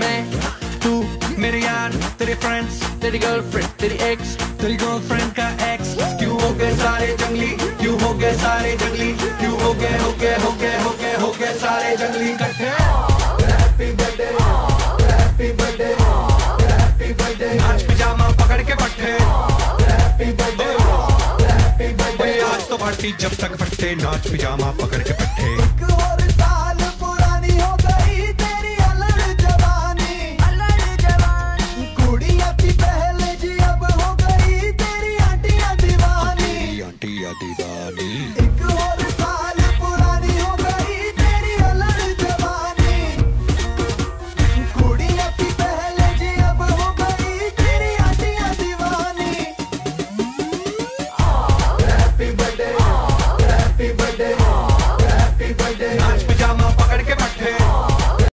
मैं तू मेरे यार तेरे फ्रेंड्स तेरी गर्लफ्रेंड तेरी एक्स तेरी गर्लफ्रेंड का एक्स क्यों हो गए सारे जंगली क्यों हो गए सारे जंगली क्यों हो गए हो गए हो गए हो गए हो गए सारे जंगली इकट्ठे happy birthday happy birthday happy birthday आज पिजामा पकड़ के पट्टे हैप्पी बर्थडे हैप्पी बर्थडे आज तो पार्टी जब तक फट्टे नाच पिजामा पकड़ के पट्टे di da di.